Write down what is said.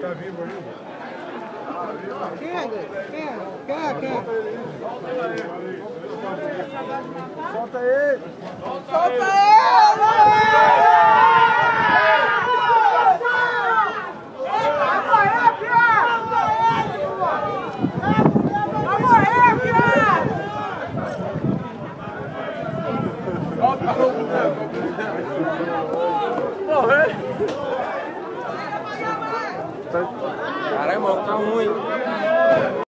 Tá vivo aí? Quem é? Quem é? Quem é? Quem é? Solta ele! Solta ele! Caramba, tá ruim.